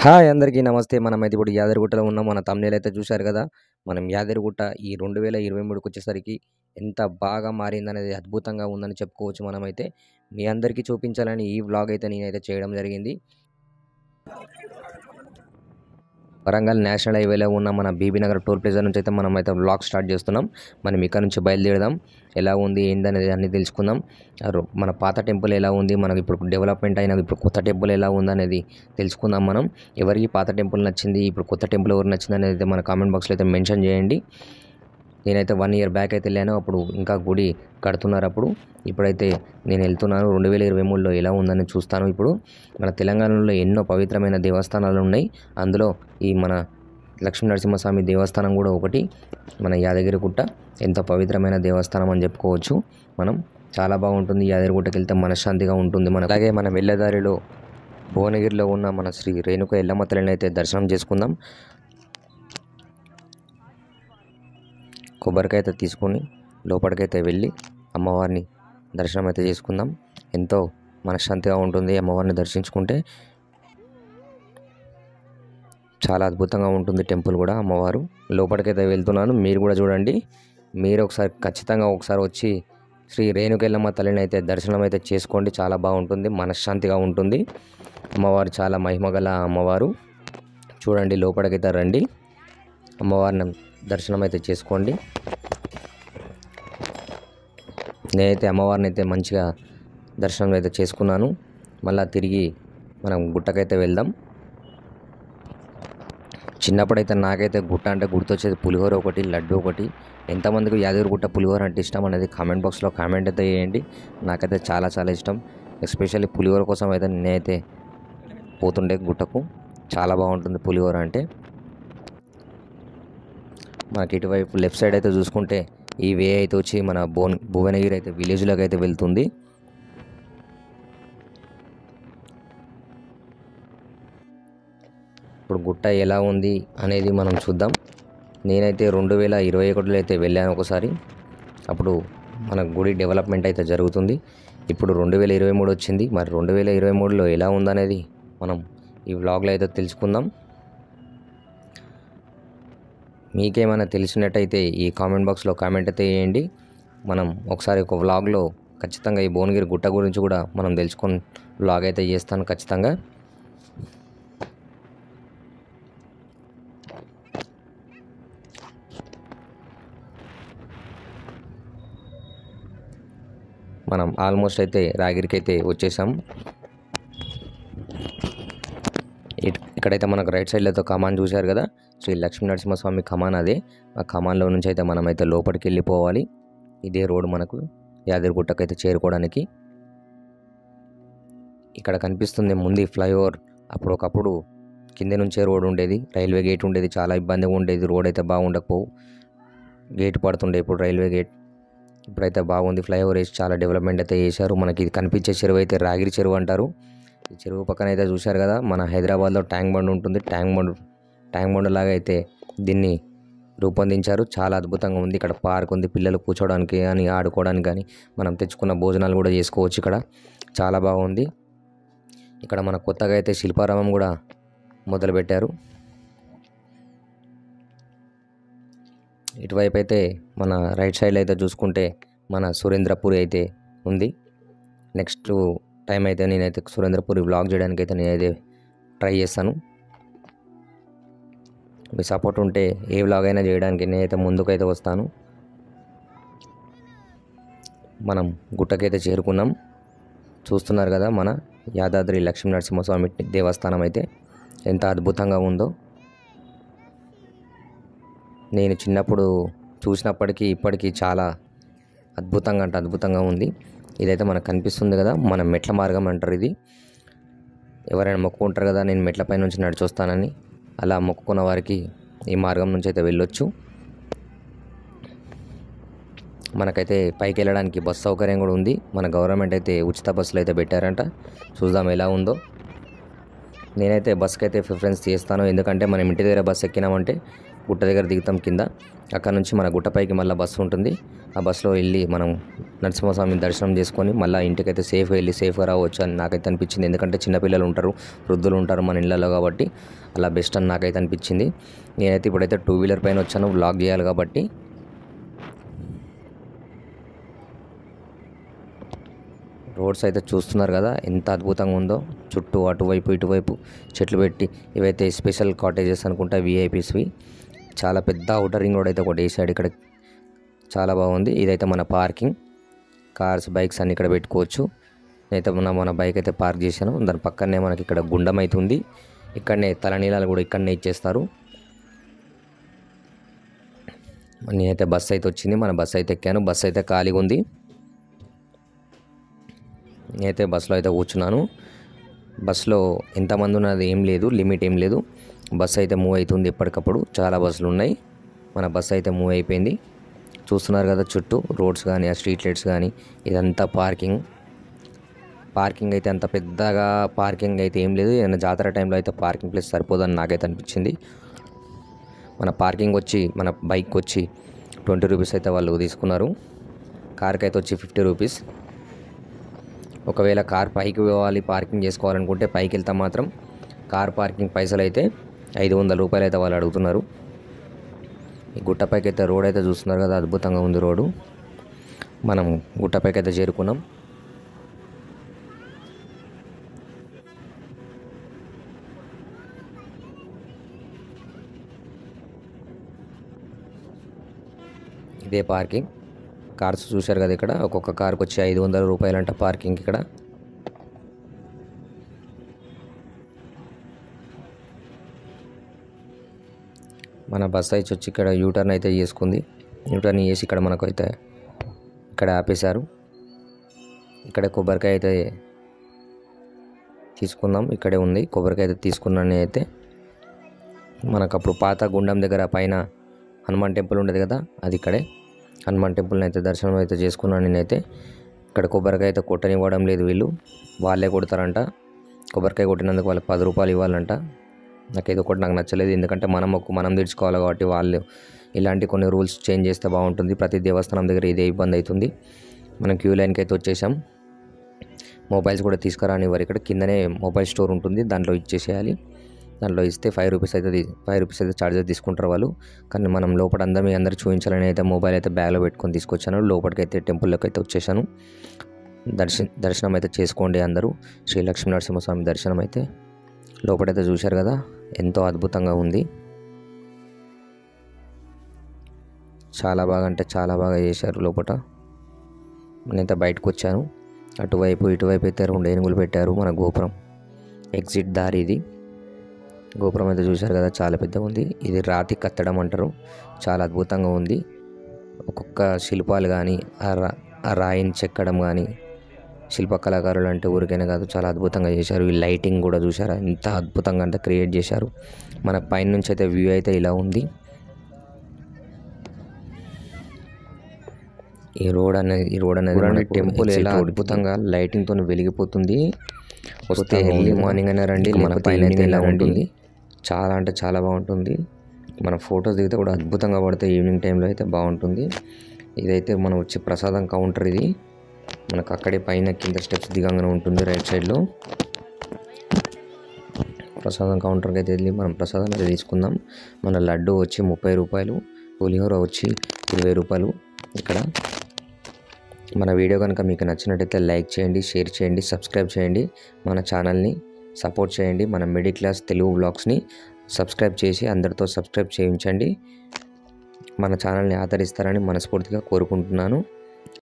Hi అందరికీ నమస్తే. మనం అయితే ఇప్పుడు యాదగిరిగుట్టలో ఉన్నాం. మన థంబ్‌నెయిల్ అయితే చూశారు కదా! మనం యాదగిరిగుట్ట ఈ 2023కొచ్చేసరికి ఎంత బాగా మారిందనేది అద్భుతంగా ఉందని చెప్పుకోవచ్చు మనమైతే. మీ అందరికీ చూపించాలని ఈ వ్లాగ్ అయితే నేనైతే చేయడం జరిగింది. వరంగల్ నేషనల్ హైవేలో ఉన్న మన బీబీనగర్ టోల్ ప్లేజర్ నుంచి అయితే మనం అయితే బ్లాగ్ స్టార్ట్ చేస్తున్నాం. మనం ఇక్కడ నుంచి బయలుదేరదాం. ఎలా ఉంది ఏందనేది అన్నీ తెలుసుకుందాం. మన పాత టెంపుల్ ఎలా ఉంది? మనకి ఇప్పుడు డెవలప్‌మెంట్ అయిన ఇప్పుడు కొత్త టెంపుల్ ఎలా ఉందనేది తెలుసుకుందాం మనం. ఎవరికి పాత టెంపుల్ నచ్చింది? ఇప్పుడు కొత్త టెంపుల్ ఎవరికి నచ్చింది అనేది మన కామెంట్ బాక్స్‌లో అయితే మెన్షన్ చేయండి. నేనైతే వన్ ఇయర్ బ్యాక్ అయితే వెళ్ళాను అప్పుడు ఇంకా గుడి కడుతున్నారు అప్పుడు ఇప్పుడైతే నేను వెళ్తున్నాను రెండు వేల ఇరవై మూడులో ఎలా ఉందని చూస్తాను ఇప్పుడు. మన తెలంగాణలో ఎన్నో పవిత్రమైన దేవస్థానాలు ఉన్నాయి. అందులో ఈ మన లక్ష్మీ నరసింహస్వామి దేవస్థానం కూడా ఒకటి. మన యాదగిరిగుట్ట ఎంతో పవిత్రమైన దేవస్థానం అని చెప్పుకోవచ్చు మనం. చాలా బాగుంటుంది. యాదగిరిగుట్టకి వెళ్తే మనశ్శాంతిగా ఉంటుంది మన అలాగే మనం వెళ్ళేదారిలో భువనగిరిలో ఉన్న మన శ్రీ రేణుక ఎల్లమ్మ తల్లిని అయితే దర్శనం చేసుకుందాం. కొబ్బరికాయ అయితే తీసుకొని లోపలికైతే వెళ్ళి అమ్మవారిని దర్శనం అయితే చేసుకుందాం. ఎంతో మనశ్శాంతిగా ఉంటుంది అమ్మవారిని దర్శించుకుంటే. చాలా అద్భుతంగా ఉంటుంది టెంపుల్ కూడా అమ్మవారు. లోపలికైతే వెళ్తున్నాను. మీరు కూడా చూడండి. మీరు ఒకసారి ఖచ్చితంగా ఒకసారి వచ్చి శ్రీ రేణుకెళ్ళమ్మ తల్లిని అయితే దర్శనం అయితే చేసుకోండి. చాలా బాగుంటుంది. మనశ్శాంతిగా ఉంటుంది. అమ్మవారు చాలా మహిమగల అమ్మవారు. చూడండి లోపలికైతే రండి. అమ్మవారిని దర్శనం అయితే చేసుకోండి. నేనైతే అమ్మవారిని అయితే మంచిగా దర్శనం అయితే చేసుకున్నాను. మళ్ళా తిరిగి మనం గుట్టకైతే వెళ్దాం. చిన్నప్పుడైతే నాకైతే గుట్ట అంటే గుర్తొచ్చేది పులిహోర ఒకటి, లడ్డు ఒకటి. ఎంతమందికి యాదగిరిగుట్ట పులిహోర అంటే ఇష్టం అనేది కామెంట్ బాక్స్‌లో కామెంట్ అయితే చేయండి. నాకైతే చాలా చాలా ఇష్టం. ఎస్పెషల్లీ పులిహోర కోసం అయితే నేనైతే పోతుండే గుట్టకు. చాలా బాగుంటుంది పులిహోర అంటే. మనకి ఇటువైపు లెఫ్ట్ సైడ్ అయితే చూసుకుంటే ఈ వే అయితే వచ్చి మన భువన్ భువనగిరి అయితే విలేజ్‌లోకి అయితే వెళ్తుంది. ఇప్పుడు గుట్ట ఎలా ఉంది అనేది మనం చూద్దాం. నేనైతే 2021లో అయితే వెళ్ళాను ఒకసారి. అప్పుడు మన గుడి డెవలప్‌మెంట్ అయితే జరుగుతుంది. ఇప్పుడు 2023 వచ్చింది. మరి 2023లో ఎలా ఉందనేది మనం ఈ వ్లాగ్‌లో అయితే తెలుసుకుందాం. మీకేమైనా తెలిసినట్టయితే ఈ కామెంట్ బాక్స్‌లో కామెంట్ అయితే వేయండి మనం ఒకసారి ఒక వ్లాగ్‌లో ఖచ్చితంగా ఈ భువనగిరి గుట్ట గురించి కూడా మనం తెలుసుకొని వ్లాగ్ అయితే చేస్తాను ఖచ్చితంగా. మనం ఆల్మోస్ట్ అయితే రాగిరికైతే వచ్చేసాం. ఇట్ ఇక్కడైతే మనకు రైట్ సైడ్‌లో అయితే కమాన్ చూశారు కదా! శ్రీ లక్ష్మీ నరసింహస్వామి కమాన్ అదే. ఆ కమాన్‌లో నుంచి అయితే మనమైతే లోపలికి వెళ్ళిపోవాలి. ఇదే రోడ్ మనకు యాదగిరిగుట్టకైతే చేరుకోవడానికి. ఇక్కడ కనిపిస్తుంది ముందు ఫ్లైఓవర్. అప్పుడు ఒకప్పుడు కింద నుంచే రోడ్ ఉండేది. రైల్వే గేట్ ఉండేది. చాలా ఇబ్బందిగా ఉండేది. రోడ్ అయితే బాగుండకపోవు. గేట్ పడుతుండే ఇప్పుడు రైల్వే గేట్. ఇప్పుడైతే బాగుంది. ఫ్లైఓవర్ వేసి చాలా డెవలప్‌మెంట్ అయితే చేశారు. మనకి ఇది కనిపించే చెరువు అయితే రాగిరి చెరువు అంటారు. చెరువు పక్కన అయితే చూశారు కదా! మన హైదరాబాద్‌లో ట్యాంక్ బండ్ ఉంటుంది. ట్యాంక్ బండ్ ట్యాంక్ బండ్ లాగా అయితే దీన్ని రూపొందించారు. చాలా అద్భుతంగా ఉంది. ఇక్కడ పార్క్ ఉంది. పిల్లలు కూర్చోవడానికి కానీ ఆడుకోవడానికి కానీ మనం తెచ్చుకున్న భోజనాలు కూడా చేసుకోవచ్చు ఇక్కడ. చాలా బాగుంది. ఇక్కడ మన కొత్తగా అయితే శిల్పారామం కూడా మొదలుపెట్టారు. ఇటువైపు అయితే మన రైట్ సైడ్‌లో అయితే చూసుకుంటే మన సురేంద్రపురి అయితే ఉంది. నెక్స్ట్ టైం అయితే నేనైతే సురేంద్రపురి వ్లాగ్ చేయడానికి అయితే నేనైతే ట్రై చేస్తాను. మీ సపోర్ట్ ఉంటే ఏ వ్లాగ్ అయినా చేయడానికి నేనైతే ముందుకైతే వస్తాను. మనం గుట్టకైతే చేరుకున్నాం. చూస్తున్నారు కదా! మన యాదాద్రి లక్ష్మీ నరసింహస్వామి దేవస్థానం అయితే ఎంత అద్భుతంగా ఉందో. నేను చిన్నప్పుడు చూసినప్పటికీ ఇప్పటికీ చాలా అద్భుతంగా అంటే అద్భుతంగా ఉంది. ఇదైతే మనకు కనిపిస్తుంది కదా! మన మెట్ల మార్గం అంటారు ఇది. ఎవరైనా మొక్కుకుంటారు కదా! నేను మెట్లపై నుంచి నడిచొస్తానని. అలా మొక్కుకున్న వారికి ఈ మార్గం నుంచి అయితే వెళ్ళొచ్చు. మనకైతే పైకి వెళ్ళడానికి బస్ సౌకర్యం కూడా ఉంది. మన గవర్నమెంట్ అయితే ఉచిత బస్సులు అయితే పెట్టారంట. చూద్దాం ఎలా ఉందో. నేనైతే బస్‌కైతే ప్రిఫరెన్స్ చేస్తాను. ఎందుకంటే మనం ఇంటి దగ్గర బస్ ఎక్కినామంటే గుట్ట దగ్గర దిగుతాం కింద. అక్కడ నుంచి మన గుట్టపైకి మళ్ళీ బస్సు ఉంటుంది. ఆ బస్సులో వెళ్ళి మనం నరసింహస్వామి దర్శనం చేసుకొని మళ్ళీ ఇంటికైతే సేఫ్గా వెళ్ళి సేఫ్గా రావచ్చు అని నాకైతే అనిపించింది. ఎందుకంటే చిన్నపిల్లలు ఉంటారు వృద్ధులు ఉంటారు మన ఇళ్ళలో కాబట్టి అలా బెస్ట్ అని నాకైతే అనిపించింది. నేనైతే ఇప్పుడైతే టూ వీలర్ పైన వచ్చాను బ్లాగ్ చేయాలి కాబట్టి. రోడ్స్ అయితే చూస్తున్నారు కదా ఎంత అద్భుతంగా ఉందో. చుట్టూ అటువైపు ఇటువైపు చెట్లు పెట్టి ఇవైతే స్పెషల్ కాటేజెస్ అనుకుంటా విఐపీస్వి చాలా పెద్ద అవుటర్ రింగ్ రోడ్ అయితే ఒకటి వేసాడు ఇక్కడ చాలా బాగుంది. ఇదైతే మన పార్కింగ్ కార్స్ బైక్స్ అన్ని ఇక్కడ పెట్టుకోవచ్చు. నేనైతే మన మన బైక్ అయితే పార్క్ చేశాను. దాని పక్కనే మనకి ఇక్కడ గుండం అయితే ఉంది. ఇక్కడనే తలనీలాలు కూడా ఇక్కడనే ఇచ్చేస్తారు. నేనైతే బస్సు అయితే వచ్చింది. మన బస్సు అయితే ఎక్కాను. బస్సు అయితే ఖాళీగా ఉంది. నేనైతే బస్సులో అయితే కూర్చున్నాను. బస్సులో ఎంతమంది ఉన్నది ఏం లేదు. లిమిట్ ఏం లేదు. బస్సు అయితే మూవ్ అవుతుంది ఎప్పటికప్పుడు చాలా బస్సులు ఉన్నాయి. మన బస్సు అయితే మూవ్ అయిపోయింది. చూస్తున్నారు కదా చుట్టూ రోడ్స్ కానీ ఆ స్ట్రీట్ లైట్స్ కానీ ఇదంతా పార్కింగ్. పార్కింగ్ అయితే అంత పెద్దగా పార్కింగ్ అయితే ఏం లేదు. ఏదైనా జాతర టైంలో అయితే పార్కింగ్ ప్లేస్ సరిపోదని నాకైతే అనిపించింది. మన పార్కింగ్ వచ్చి మన బైక్ వచ్చి ట్వంటీ రూపీస్ అయితే వాళ్ళు తీసుకున్నారు. కార్కి అయితే వచ్చి ఫిఫ్టీ రూపీస్. ఒకవేళ కార్ పైకి పోవాలి పార్కింగ్ చేసుకోవాలనుకుంటే పైకి వెళ్తే మాత్రం. కార్ పార్కింగ్ పైసలు అయితే ఐదు వందల రూపాయలు అయితే వాళ్ళు అడుగుతున్నారు. ఈ గుట్టపైకి అయితే రోడ్ అయితే చూస్తున్నారు కదా అద్భుతంగా ఉంది రోడ్డు. మనం గుట్టపైకి అయితే చేరుకున్నాం. ఇదే పార్కింగ్. కార్స్ చూశారు కదా ఇక్కడ ఒక్కొక్క కార్కి వచ్చి ఐదు వందల రూపాయలంట పార్కింగ్ ఇక్కడ. మన బస్ అయితే వచ్చి ఇక్కడ యూటర్న్ అయితే చేసుకుంది. యూటర్న్ చేసి ఇక్కడ మనకు అయితే ఇక్కడ ఆపేశారు. ఇక్కడ కొబ్బరికాయ అయితే తీసుకుందాం. ఇక్కడే ఉంది. కొబ్బరికాయ అయితే తీసుకున్నాను అయితే మనకు అప్పుడు పాత గుండం దగ్గర పైన హనుమాన్ టెంపుల్ ఉండేది కదా అది ఇక్కడే. హనుమాన్ టెంపుల్ని అయితే దర్శనం అయితే చేసుకున్నాను నేనైతే. ఇక్కడ కొబ్బరికాయ అయితే కొట్టనివ్వడం లేదు వీళ్ళు. వాళ్ళే కొడతారంట. కొబ్బరికాయ కొట్టినందుకు వాళ్ళకి పది రూపాయలు ఇవ్వాలంట. నాకు ఏదో ఒకటి నాకు నచ్చలేదు. ఎందుకంటే మనం మొక్కు మనం తీర్చుకోవాలి కాబట్టి వాళ్ళు ఇలాంటి కొన్ని రూల్స్ చేంజ్ చేస్తే బాగుంటుంది. ప్రతి దేవస్థానం దగ్గర ఇదే ఇబ్బంది అవుతుంది. మనం క్యూ లైన్కి అయితే వచ్చేసాం. మొబైల్స్ కూడా తీసుకురాని వారు ఇక్కడ. కిందనే మొబైల్ స్టోర్ ఉంటుంది. దాంట్లో ఇచ్చేసేయాలి. దాంట్లో ఇస్తే ఫైవ్ రూపీస్ అయితే ఫైవ్ రూపీస్ అయితే ఛార్జెస్ తీసుకుంటారు వాళ్ళు. కానీ మనం లోపల అందరం మీ అందరు చూపించాలని అయితే మొబైల్ అయితే బ్యాగ్లో పెట్టుకొని తీసుకొచ్చాను. లోపలికి అయితే టెంపుల్లోకి అయితే వచ్చేసాను. దర్శన దర్శనం అయితే చేసుకోండి అందరూ. శ్రీ లక్ష్మీ నరసింహస్వామి దర్శనం అయితే లోపలైతే చూశారు కదా. ఎంతో అద్భుతంగా ఉంది. చాలా బాగా అంటే చాలా బాగా చేశారు లోపల నేనైతే బయటకు వచ్చాను. అటువైపు ఇటువైపు అయితే రెండు ఏనుగులు పెట్టారు మన గోపురం. ఎగ్జిట్ దారి ఇది. గోపురం అయితే చూశారు కదా చాలా పెద్దగా ఉంది. ఇది రాతి కత్తడం అంటారు. చాలా అద్భుతంగా ఉంది. ఒక్కొక్క శిల్పాలు కానీ ఆ ఆ రాయిని చెక్కడం కానీ శిల్ప కళాకారులు అంటే ఊరికైనా కాదు చాలా అద్భుతంగా చేశారు. ఈ లైటింగ్ కూడా చూసారా ఎంత అద్భుతంగా అంటే క్రియేట్ చేశారు. మన పైన నుంచి అయితే వ్యూ అయితే ఇలా ఉంది. ఈ రోడ్ అనేది ఈ రోడ్ అనేది టెంపుల్ ఎలా అద్భుతంగా లైటింగ్తో వెలిగిపోతుంది. వస్తే ఎర్లీ మార్నింగ్ అయినా రండి మన పైన అయితే ఇలా ఉంటుంది. చాలా అంటే చాలా బాగుంటుంది. మన ఫొటోస్ దిగితే కూడా అద్భుతంగా పడతాయి ఈవినింగ్ టైంలో అయితే బాగుంటుంది. ఇదైతే మనం వచ్చే ప్రసాదం కౌంటర్ ఇది. మనకు అక్కడే పైన కింద స్టెప్స్ దిగంగానే ఉంటుంది రైట్ సైడ్లో. ప్రసాదం కౌంటర్కి అయితే వెళ్ళి మనం ప్రసాదం అయితే తీసుకుందాం. మన లడ్డు వచ్చి ముప్పై రూపాయలు పులిహోర వచ్చి ఇరవై రూపాయలు ఇక్కడ. మన వీడియో కనుక మీకు నచ్చినట్టయితే లైక్ చేయండి షేర్ చేయండి సబ్స్క్రైబ్ చేయండి. మన ఛానల్ని సపోర్ట్ చేయండి. మన మిడిల్ క్లాస్ తెలుగు బ్లాగ్స్ని సబ్స్క్రైబ్ చేసి అందరితో సబ్స్క్రైబ్ చేయించండి. మన ఛానల్ని ఆదరిస్తారని మనస్ఫూర్తిగా కోరుకుంటున్నాను.